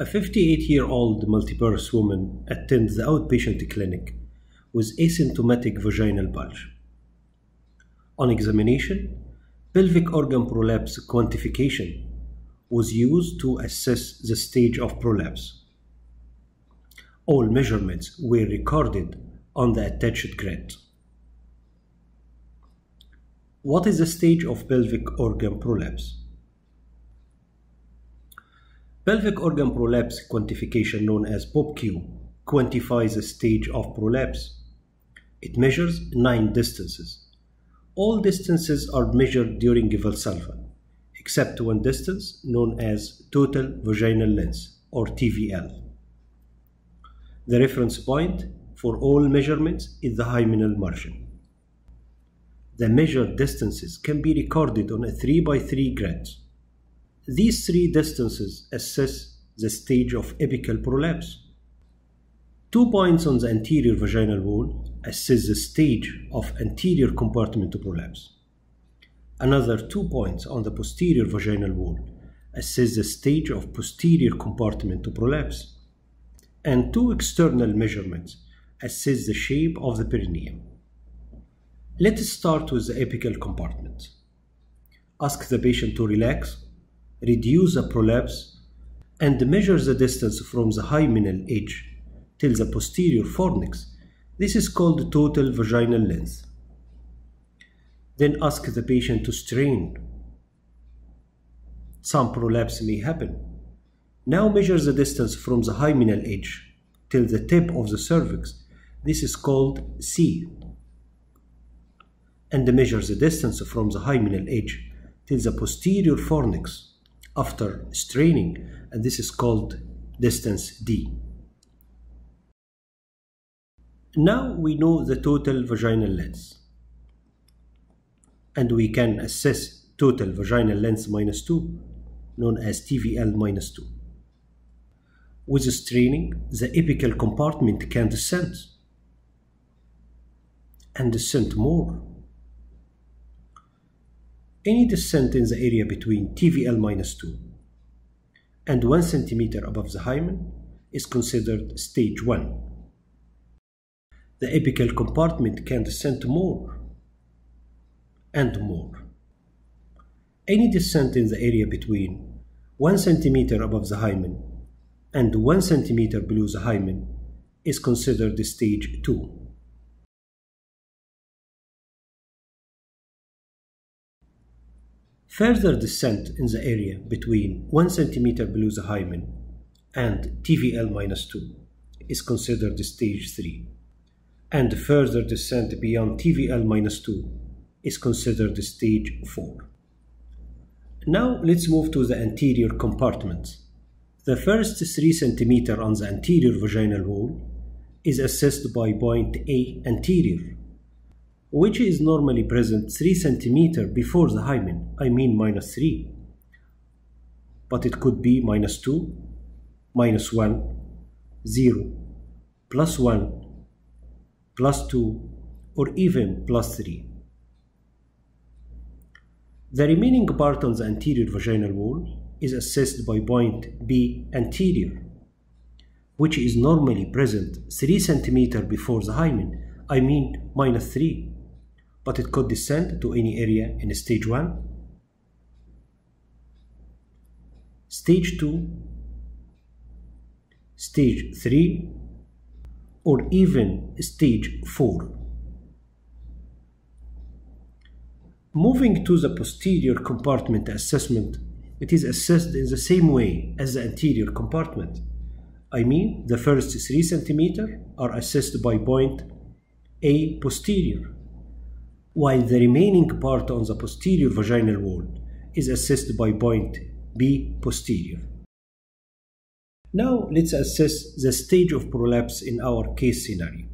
A 58 year old multiparous woman attends the outpatient clinic with asymptomatic vaginal bulge. On examination, pelvic organ prolapse quantification was used to assess the stage of prolapse. All measurements were recorded on the attached grid. What is the stage of pelvic organ prolapse? Pelvic organ prolapse quantification, known as POPQ, quantifies the stage of prolapse. It measures nine distances. All distances are measured during Valsalva, except one distance known as total vaginal length, or TVL. The reference point for all measurements is the hymenal margin. The measured distances can be recorded on a 3 by 3 grid. These three distances assess the stage of apical prolapse. Two points on the anterior vaginal wall assess the stage of anterior compartment prolapse. Another two points on the posterior vaginal wall assess the stage of posterior compartment prolapse. And two external measurements assess the shape of the perineum. Let us start with the apical compartment. Ask the patient to relax, reduce the prolapse, and measure the distance from the hymenal edge till the posterior fornix. This is called total vaginal length. Then ask the patient to strain. Some prolapse may happen. Now measure the distance from the hymenal edge till the tip of the cervix. This is called C and measure the distance from the hymenal edge till the posterior fornix after straining, and this is called distance D. Now we know the total vaginal length, and we can assess total vaginal length minus 2, known as TVL minus 2. With straining, the apical compartment can descend and descend more any descent in the area between TVL minus 2 and 1 cm above the hymen is considered stage 1. The apical compartment can descend more and more. Any descent in the area between 1 cm above the hymen and 1 cm below the hymen is considered stage 2. Further descent in the area between 1 cm below the hymen and TVL minus 2 is considered stage 3, and further descent beyond TVL minus 2 is considered stage 4. Now let's move to the anterior compartment. The first 3 cm on the anterior vaginal wall is assessed by point A anterior which is normally present 3 cm before the hymen, I mean minus 3. But it could be minus 2, minus 1, 0, plus 1, plus 2, or even plus 3. The remaining part on the anterior vaginal wall is assessed by point B anterior, which is normally present 3 cm before the hymen, I mean minus 3 but it could descend to any area in stage 1, stage 2, stage 3, or even stage 4. Moving to the posterior compartment assessment, it is assessed in the same way as the anterior compartment. I mean, the first 3 cm are assessed by point A posterior while the remaining part on the posterior vaginal wall is assessed by point B posterior. Now let's assess the stage of prolapse in our case scenario.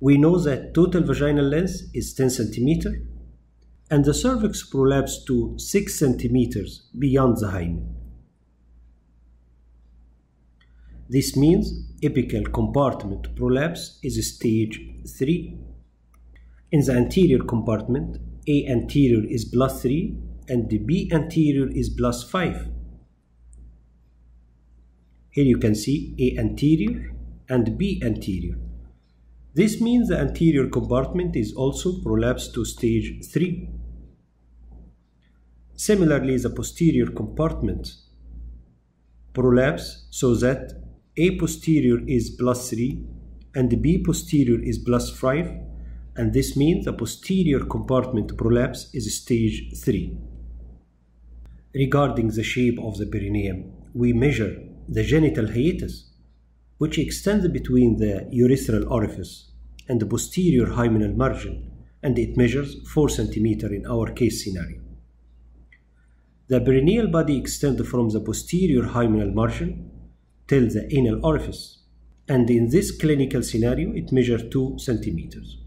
We know that total vaginal length is 10 cm and the cervix prolapsed to 6 cm beyond the hymen. This means apical compartment prolapse is stage 3 in the anterior compartment, A anterior is plus 3 and the B anterior is plus 5. Here you can see A anterior and B anterior. This means the anterior compartment is also prolapsed to stage 3. Similarly, the posterior compartment prolapse so that A posterior is plus 3 and B posterior is plus 5 and this means the posterior compartment prolapse is stage 3. Regarding the shape of the perineum, we measure the genital hiatus, which extends between the urethral orifice and the posterior hymenal margin, and it measures 4 cm in our case scenario. The perineal body extends from the posterior hymenal margin till the anal orifice, and in this clinical scenario, it measures 2 centimeters.